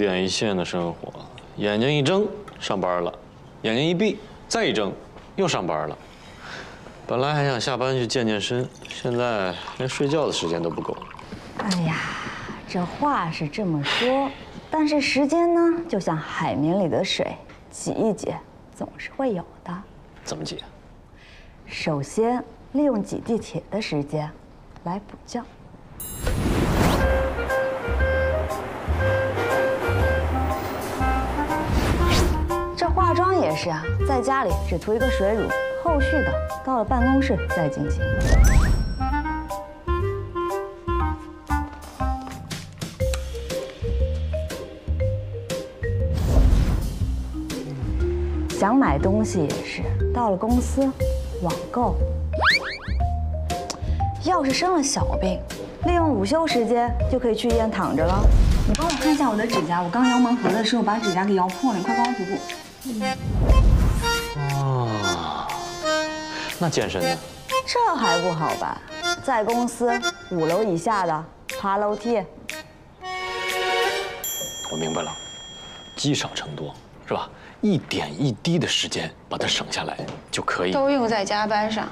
点一线的生活，眼睛一睁上班了，眼睛一闭再一睁又上班了。本来还想下班去健健身，现在连睡觉的时间都不够。哎呀，这话是这么说，但是时间呢，就像海绵里的水，挤一挤总是会有的。怎么挤？首先，利用挤地铁的时间来补觉。是啊，在家里只涂一个水乳，后续的到了办公室再进行。想买东西也是，到了公司网购。要是生了小病，利用午休时间就可以去医院躺着了。你帮我看一下我的指甲，我刚摇盲盒的时候把指甲给摇破了，你快帮我补补。哦，那健身呢？这还不好办？在公司五楼以下的爬楼梯。我明白了，积少成多，是吧？一点一滴的时间把它省下来就可以。都用在加班上，